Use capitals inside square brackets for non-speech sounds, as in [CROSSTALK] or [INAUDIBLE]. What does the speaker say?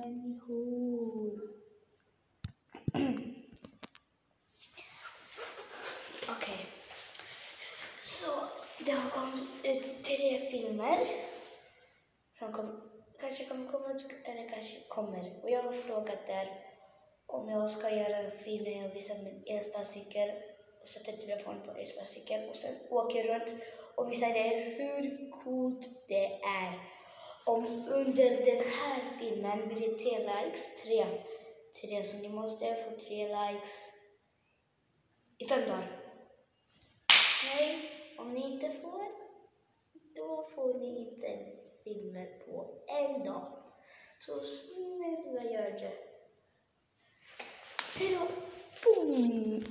människor. [CLEARS THROAT] Okej. Så det har kommit ut tre filmer. Som kom, kanske kommer komma ut, eller kanske kommer. Och jag har frågat där om jag ska göra en film när jag visar min elsparkcykel och sätter telefonen på elsparkcykeln och sen åker runt och visar er hur. Om under den här filmen blir det tre likes, tre, tre, så ni måste få tre likes i fem dagar. Nej, om ni inte får, då får ni inte filmer på en dag. Så snälla gör det. Hej då! Boom!